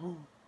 home.